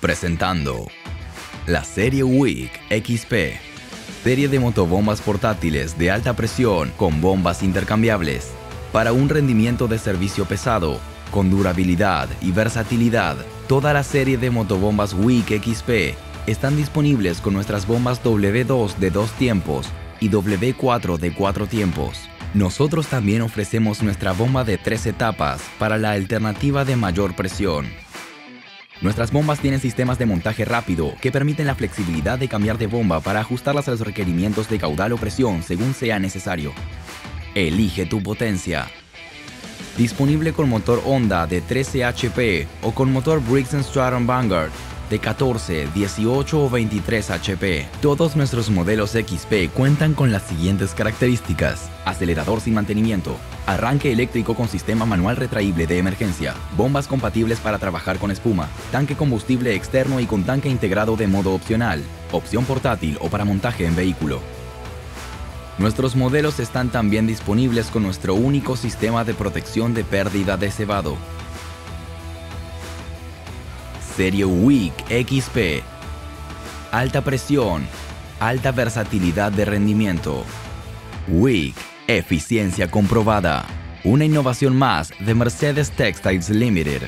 presentando la serie WIC XP, serie de motobombas portátiles de alta presión con bombas intercambiables para un rendimiento de servicio pesado, con durabilidad y versatilidad. Toda la serie de motobombas WIC XP están disponibles con nuestras bombas W2 de dos tiempos y W4 de cuatro tiempos. Nosotros también ofrecemos nuestra bomba de tres etapas para la alternativa de mayor presión. Nuestras bombas tienen sistemas de montaje rápido que permiten la flexibilidad de cambiar de bomba para ajustarlas a los requerimientos de caudal o presión según sea necesario. Elige tu potencia. Disponible con motor Honda de 13 HP o con motor Briggs Stratton Vanguard de 14, 18 o 23 HP. Todos nuestros modelos XP cuentan con las siguientes características. Acelerador sin mantenimiento, arranque eléctrico con sistema manual retraíble de emergencia, bombas compatibles para trabajar con espuma, tanque combustible externo y con tanque integrado de modo opcional, opción portátil o para montaje en vehículo. Nuestros modelos están también disponibles con nuestro único sistema de protección de pérdida de cebado, Serie WIC XP. Alta presión, alta versatilidad de rendimiento. WIC, eficiencia comprobada. Una innovación más de Mercedes Textiles Limited.